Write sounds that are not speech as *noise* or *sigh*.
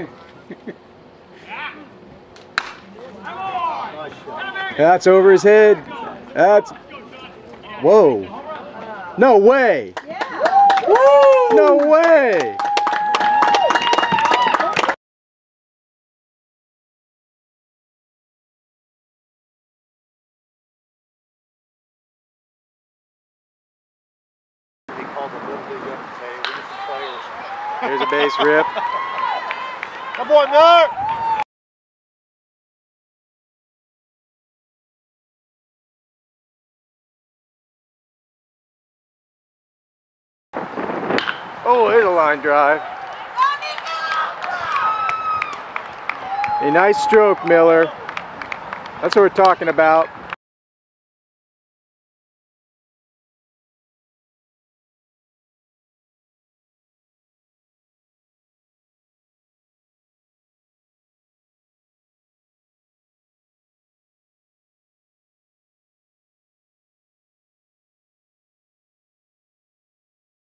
*laughs* That's over his head. That's. Whoa. No way. No way. There's a base rip. Come on! Oh, here's a line drive. A nice stroke, Miller. That's what we're talking about.